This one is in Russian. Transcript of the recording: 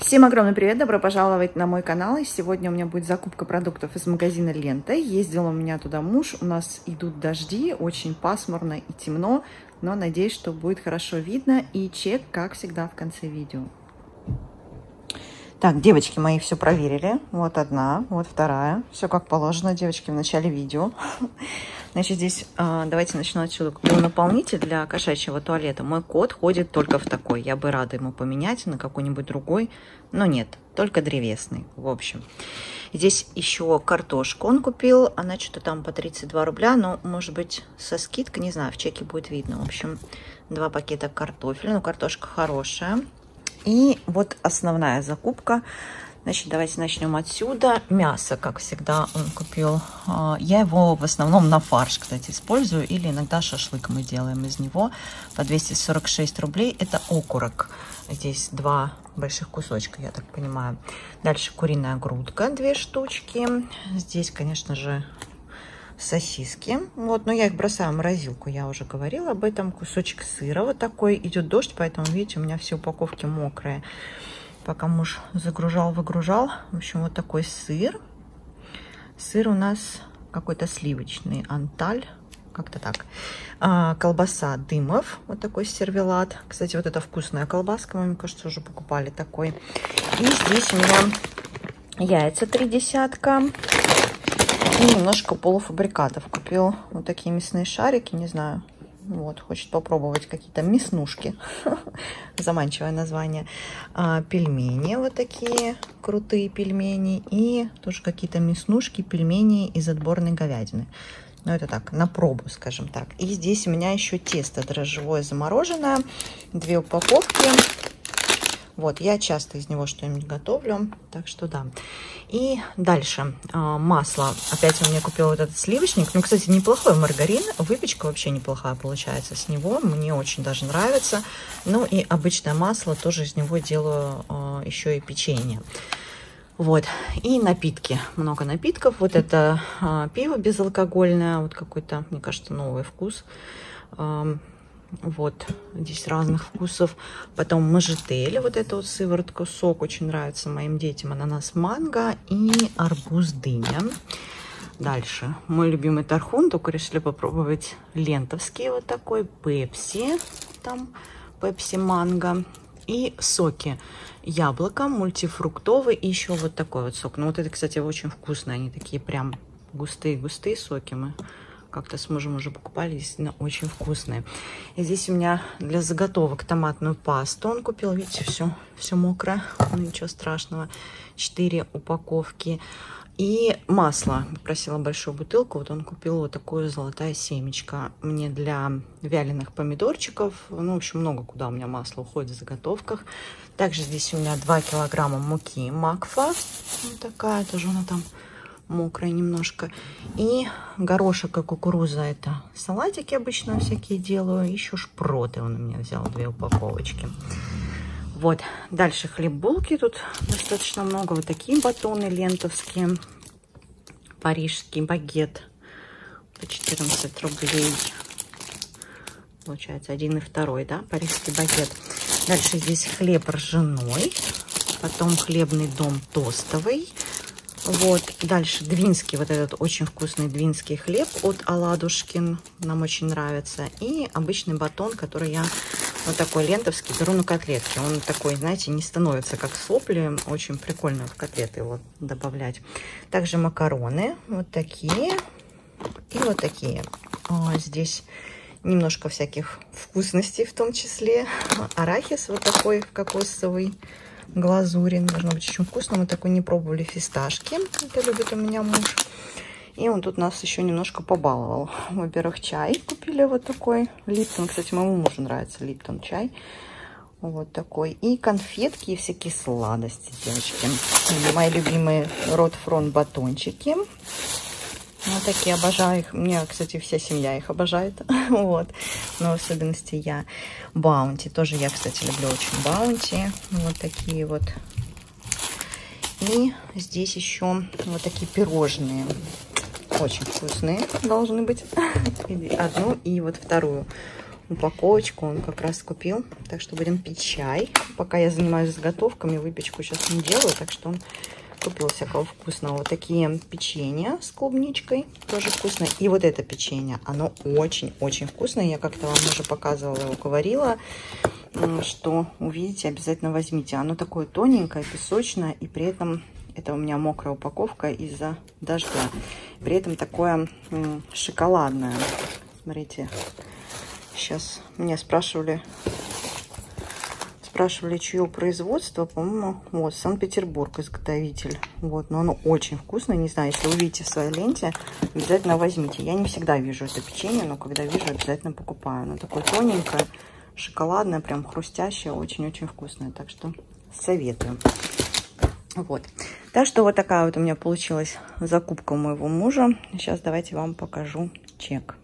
Всем огромный привет, добро пожаловать на мой канал. И сегодня у меня будет закупка продуктов из магазина Лента. Ездил у меня туда муж, у нас идут дожди, очень пасмурно и темно, но надеюсь, что будет хорошо видно. И чек, как всегда, в конце видео. Так, девочки мои все проверили. Вот одна, вот вторая. Все как положено, девочки, в начале видео. Значит, здесь э, давайте начну отсюда. Купила наполнитель для кошачьего туалета. Мой кот ходит только в такой. Я бы рада ему поменять на какой-нибудь другой. Но нет, только древесный. В общем. Здесь еще картошку он купил. Она что-то там по 32 рубля. Но, может быть, со скидкой, не знаю, в чеке будет видно. В общем, два пакета картофеля. Ну, картошка хорошая. И вот основная закупка. Значит, давайте начнем отсюда. Мясо, как всегда, он купил. А, я его в основном на фарш, кстати, использую. Или иногда шашлык мы делаем из него. По 246 рублей. Это окурок. Здесь два больших кусочка, я так понимаю. Дальше куриная грудка, две штучки. Здесь, конечно же, сосиски. Вот, но я их бросаю в морозилку, я уже говорила об этом. Кусочек сыра вот такой. Идет дождь, поэтому, видите, у меня все упаковки мокрые. Пока муж загружал, выгружал. В общем, вот такой сыр. Сыр у нас какой-то сливочный, анталь. Как-то так. А, колбаса дымов. Вот такой сервелат. Кстати, вот это вкусная колбаска. Мы, мне кажется, уже покупали такой. И здесь у меня яйца три десятка и немножко полуфабрикатов. Купил вот такие мясные шарики, не знаю. Вот, хочет попробовать какие-то мяснушки. Заманчивое название. А, пельмени вот такие крутые пельмени. И тоже какие-то мяснушки, пельмени из отборной говядины. Ну, это так, на пробу, скажем так. И здесь у меня еще тесто дрожжевое замороженное. Две упаковки. Вот, я часто из него что-нибудь готовлю, так что да. И дальше а, масло. Опять у меня купила вот этот сливочник. Ну, кстати, неплохой маргарин. Выпечка вообще неплохая получается с него. Мне очень даже нравится. Ну и обычное масло тоже из него делаю а, еще и печенье. Вот. И напитки. Много напитков. Вот это а, пиво безалкогольное. Вот какой-то, мне кажется, новый вкус. Вот, здесь разных вкусов. Потом мажетель, вот эта вот сыворотка, сок очень нравится моим детям. Ананас манго и арбуз дыня. Дальше, мой любимый тархун, только решили попробовать лентовский вот такой, пепси, там пепси манго и соки. Яблоко, мультифруктовый и еще вот такой вот сок. Ну вот это, кстати, очень вкусно, они такие прям густые-густые соки мы как-то с мужем уже покупали, действительно очень вкусные. И здесь у меня для заготовок томатную пасту он купил. Видите, все, все мокрое, ну, ничего страшного. Четыре упаковки. И масло. Попросила большую бутылку. Вот он купил вот такую золотая семечко. Мне для вяленых помидорчиков. Ну, в общем, много куда у меня масло уходит в заготовках. Также здесь у меня 2 килограмма муки Макфа. Вот такая тоже она там мокрая немножко. И горошек и кукуруза это салатики обычно всякие делаю. Еще шпроты он у меня взял, две упаковочки. Вот, дальше хлеб-булки. Тут достаточно много. Вот такие батоны лентовские. Парижский багет по 14 рублей. Получается, один и второй, да, парижский багет. Дальше здесь хлеб ржаной. Потом хлебный дом тостовый. Вот, дальше двинский, вот этот очень вкусный двинский хлеб от Аладушкин, нам очень нравится. И обычный батон, который я, вот такой лентовский, беру на котлетки. Он такой, знаете, не становится как сопли, очень прикольно в котлеты его добавлять. Также макароны, вот такие и вот такие. А, здесь немножко всяких вкусностей в том числе. Арахис вот такой кокосовый глазури. Должно быть очень вкусно. Мы такой не пробовали фисташки. Это любит у меня муж. И он тут нас еще немножко побаловал. Во-первых, чай купили вот такой. Липтон. Кстати, моему мужу нравится Липтон чай. Вот такой. И конфетки, и всякие сладости, девочки. И мои любимые Ротфрон батончики. Вот такие обожаю их. Мне, кстати, вся семья их обожает. вот. Но в особенности я. Баунти. Тоже я, кстати, люблю очень баунти. Вот такие вот. И здесь еще вот такие пирожные. Очень вкусные должны быть. Одну и вот вторую упаковочку он как раз купил. Так что будем пить чай. Пока я занимаюсь заготовками, выпечку сейчас не делаю, так что он купил всякого вкусного. Вот такие печенья с клубничкой, тоже вкусно. И вот это печенье, оно очень-очень вкусное. Я как-то вам уже показывала, его говорила, что увидите, обязательно возьмите. Оно такое тоненькое, песочное, и при этом это у меня мокрая упаковка из-за дождя. При этом такое шоколадное. Смотрите, сейчас меня спрашивали, спрашивали, чье производство, по-моему, вот, Санкт-Петербург изготовитель. Вот, но оно очень вкусное, не знаю, если увидите в своей ленте, обязательно возьмите. Я не всегда вижу это печенье, но когда вижу, обязательно покупаю. Оно такое тоненькое, шоколадное, прям хрустящее, очень-очень вкусное, так что советую. Вот. Так что вот такая вот у меня получилась закупка моего мужа. Сейчас давайте вам покажу чек.